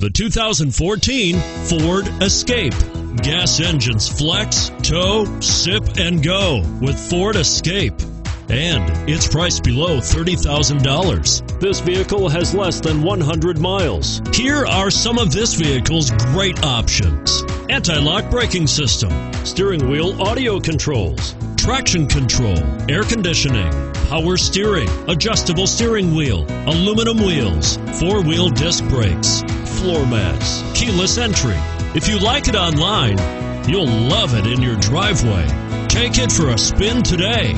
The 2014 Ford Escape. Gas engines flex, tow, sip, and go with Ford Escape. And it's priced below $30,000. This vehicle has less than 100 miles. Here are some of this vehicle's great options anti lock braking system, steering wheel audio controls, traction control, air conditioning, power steering, adjustable steering wheel, aluminum wheels, four wheel disc brakes floor mats, keyless entry. If you like it online, you'll love it in your driveway. Take it for a spin today.